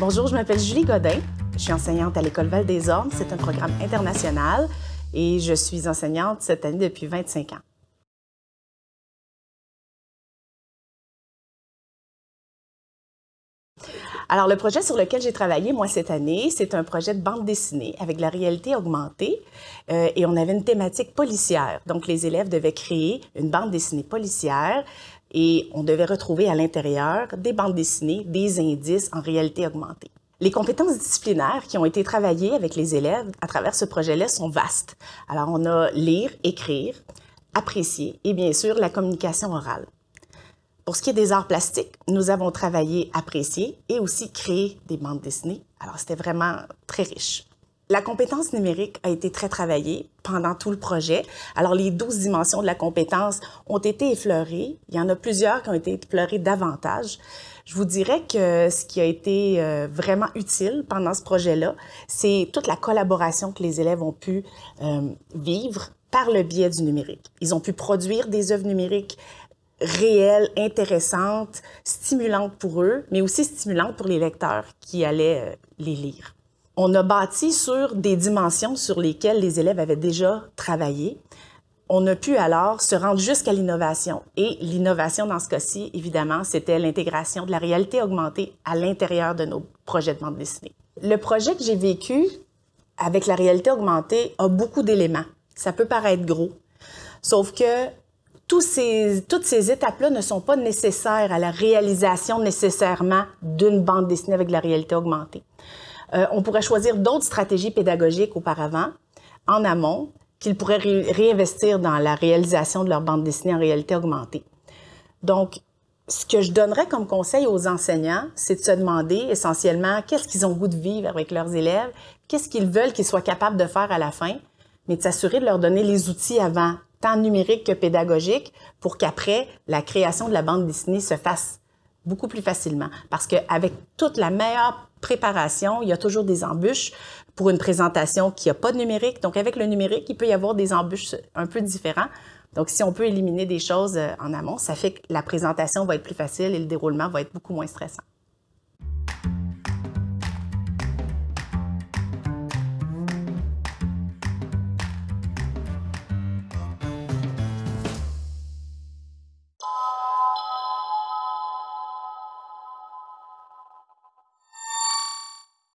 Bonjour, je m'appelle Julie Godin. Je suis enseignante à l'École Val des Ormes. C'est un programme international et je suis enseignante cette année depuis 25 ans. Alors, le projet sur lequel j'ai travaillé, moi, cette année, c'est un projet de bande dessinée avec la réalité augmentée euh, et on avait une thématique policière. Donc, les élèves devaient créer une bande dessinée policière et on devait retrouver à l'intérieur des bandes dessinées, des indices en réalité augmentée. Les compétences disciplinaires qui ont été travaillées avec les élèves à travers ce projet-là sont vastes. Alors, on a lire, écrire, apprécier et bien sûr la communication orale. Pour ce qui est des arts plastiques, nous avons travaillé apprécier et aussi créer des bandes dessinées. Alors, c'était vraiment très riche. La compétence numérique a été très travaillée pendant tout le projet. Alors, les douze dimensions de la compétence ont été effleurées. Il y en a plusieurs qui ont été effleurées davantage. Je vous dirais que ce qui a été euh, vraiment utile pendant ce projet-là, c'est toute la collaboration que les élèves ont pu euh, vivre par le biais du numérique. Ils ont pu produire des œuvres numériques réelles, intéressantes, stimulantes pour eux, mais aussi stimulantes pour les lecteurs qui allaient euh, les lire. On a bâti sur des dimensions sur lesquelles les élèves avaient déjà travaillé. On a pu alors se rendre jusqu'à l'innovation. Et l'innovation dans ce cas-ci, évidemment, c'était l'intégration de la réalité augmentée à l'intérieur de nos projets de bande dessinée. Le projet que j'ai vécu avec la réalité augmentée a beaucoup d'éléments. Ça peut paraître gros, sauf que toutes ces étapes-là ne sont pas nécessaires à la réalisation nécessairement d'une bande dessinée avec la réalité augmentée. Euh, on pourrait choisir d'autres stratégies pédagogiques auparavant, en amont, qu'ils pourraient réinvestir dans la réalisation de leur bande dessinée en réalité augmentée. Donc, ce que je donnerais comme conseil aux enseignants, c'est de se demander essentiellement qu'est-ce qu'ils ont goût de vivre avec leurs élèves, qu'est-ce qu'ils veulent qu'ils soient capables de faire à la fin, mais de s'assurer de leur donner les outils avant tant numérique que pédagogique, pour qu'après, la création de la bande dessinée se fasse beaucoup plus facilement. Parce qu'avec toute la meilleure préparation, il y a toujours des embûches pour une présentation qui n'a pas de numérique. Donc, avec le numérique, il peut y avoir des embûches un peu différents. Donc, si on peut éliminer des choses euh, en amont, ça fait que la présentation va être plus facile et le déroulement va être beaucoup moins stressant.